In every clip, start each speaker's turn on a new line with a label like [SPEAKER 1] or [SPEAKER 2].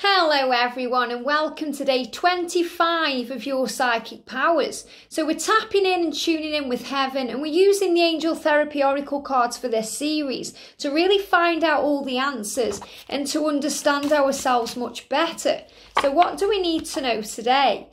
[SPEAKER 1] Hello, everyone, and welcome to day 25 of your psychic powers. So, we're tapping in and tuning in with heaven, and we're using the angel therapy oracle cards for this series to really find out all the answers and to understand ourselves much better. So, what do we need to know today?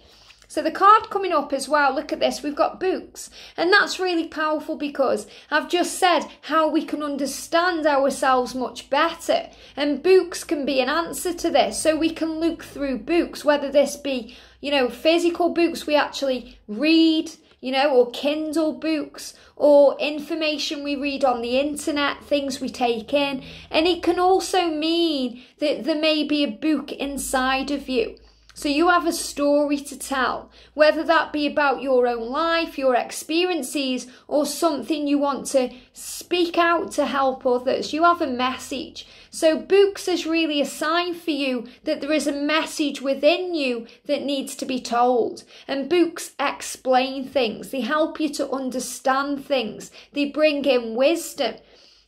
[SPEAKER 1] So the card coming up as well, look at this, we've got books. And that's really powerful because I've just said how we can understand ourselves much better. And books can be an answer to this. So we can look through books, whether this be, you know, physical books we actually read, you know, or Kindle books, or information we read on the internet, things we take in. And it can also mean that there may be a book inside of you. So you have a story to tell, whether that be about your own life, your experiences, or something you want to speak out to help others. You have a message. So books is really a sign for you that there is a message within you that needs to be told. And books explain things. They help you to understand things. They bring in wisdom.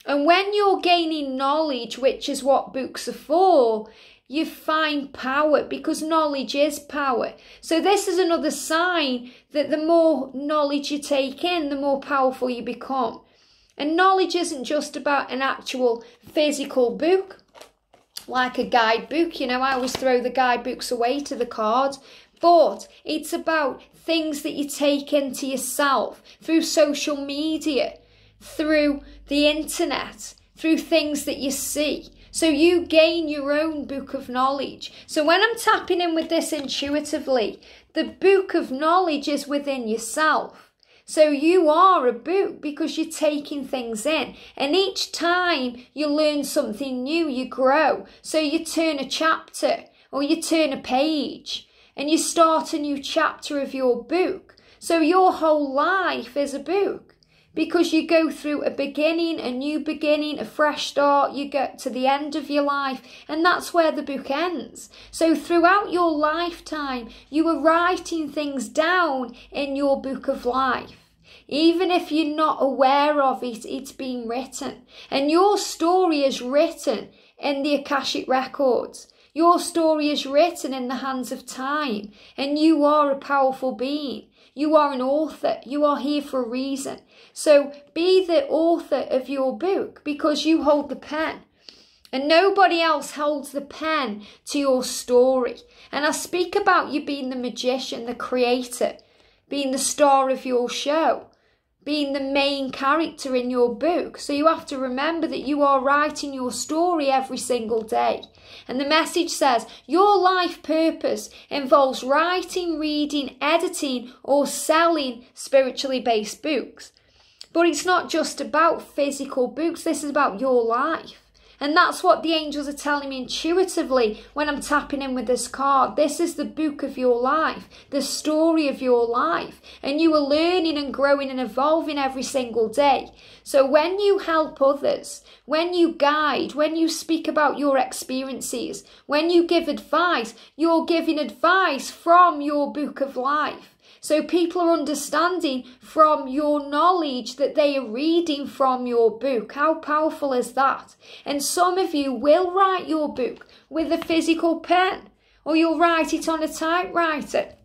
[SPEAKER 1] And when you're gaining knowledge, which is what books are for, you find power because knowledge is power. So this is another sign that the more knowledge you take in, the more powerful you become. And knowledge isn't just about an actual physical book, like a guidebook. You know, I always throw the guidebooks away to the card. but it's about things that you take into yourself through social media, through the internet, through things that you see. So you gain your own book of knowledge. So when I'm tapping in with this intuitively, the book of knowledge is within yourself. So you are a book because you're taking things in. And each time you learn something new, you grow. So you turn a chapter or you turn a page and you start a new chapter of your book. So your whole life is a book because you go through a beginning, a new beginning, a fresh start, you get to the end of your life, and that's where the book ends. So, throughout your lifetime, you are writing things down in your book of life. Even if you're not aware of it, it's been written. And your story is written in the Akashic Records. Your story is written in the hands of time, and you are a powerful being. You are an author. You are here for a reason. So be the author of your book because you hold the pen. And nobody else holds the pen to your story. And I speak about you being the magician, the creator, being the star of your show being the main character in your book. So you have to remember that you are writing your story every single day. And the message says your life purpose involves writing, reading, editing, or selling spiritually based books. But it's not just about physical books, this is about your life. And that's what the angels are telling me intuitively when I'm tapping in with this card. This is the book of your life, the story of your life. And you are learning and growing and evolving every single day. So when you help others, when you guide, when you speak about your experiences, when you give advice, you're giving advice from your book of life. So people are understanding from your knowledge that they are reading from your book. How powerful is that? And some of you will write your book with a physical pen, or you'll write it on a typewriter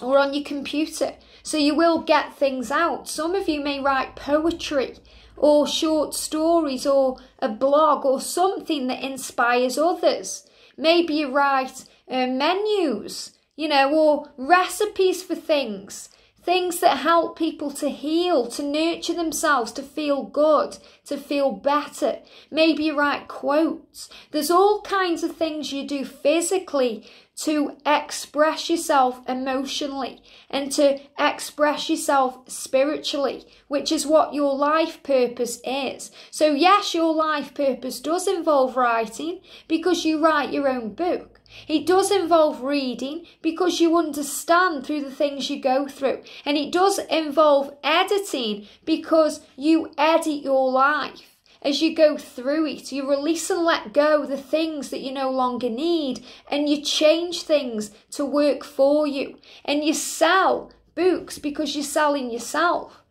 [SPEAKER 1] or on your computer. So you will get things out. Some of you may write poetry or short stories or a blog or something that inspires others. Maybe you write uh, menus you know, or recipes for things, things that help people to heal, to nurture themselves, to feel good, to feel better. Maybe you write quotes. There's all kinds of things you do physically to express yourself emotionally and to express yourself spiritually, which is what your life purpose is. So, yes, your life purpose does involve writing because you write your own book. It does involve reading because you understand through the things you go through. And it does involve editing because you edit your life. As you go through it, you release and let go the things that you no longer need and you change things to work for you. And you sell books because you're selling yourself.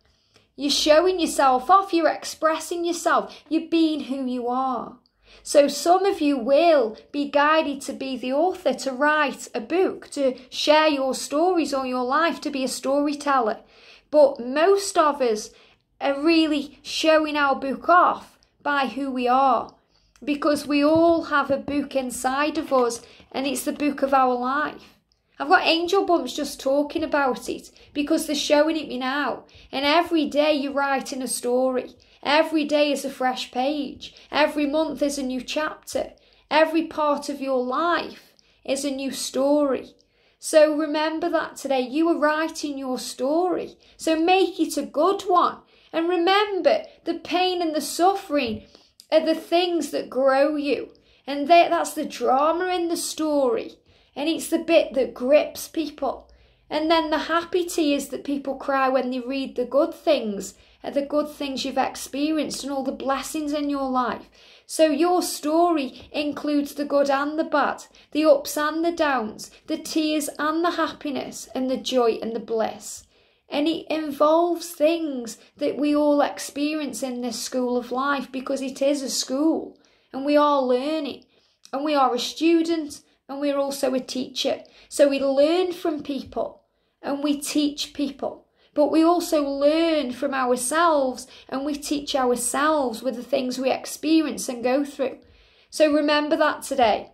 [SPEAKER 1] You're showing yourself off, you're expressing yourself, you're being who you are. So some of you will be guided to be the author, to write a book, to share your stories or your life, to be a storyteller. But most of us are really showing our book off by who we are because we all have a book inside of us and it's the book of our life. I've got angel bumps just talking about it because they're showing it me now. And every day you're writing a story. Every day is a fresh page. Every month is a new chapter. Every part of your life is a new story. So remember that today. You are writing your story. So make it a good one. And remember the pain and the suffering are the things that grow you. And that's the drama in the story. And it's the bit that grips people. And then the happy tea is that people cry when they read the good things, and the good things you've experienced and all the blessings in your life. So your story includes the good and the bad, the ups and the downs, the tears and the happiness, and the joy and the bliss. And it involves things that we all experience in this school of life because it is a school and we are learning and we are a student and we're also a teacher. So we learn from people and we teach people. But we also learn from ourselves and we teach ourselves with the things we experience and go through. So remember that today.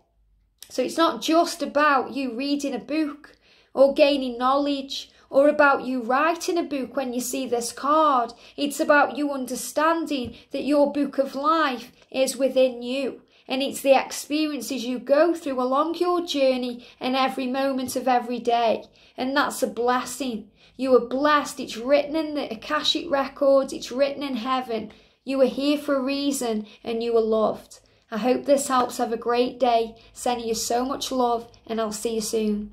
[SPEAKER 1] So it's not just about you reading a book or gaining knowledge or about you writing a book when you see this card. It's about you understanding that your book of life is within you. And it's the experiences you go through along your journey and every moment of every day. And that's a blessing. You are blessed. It's written in the Akashic records, it's written in heaven. You are here for a reason and you are loved. I hope this helps. Have a great day. Sending you so much love, and I'll see you soon.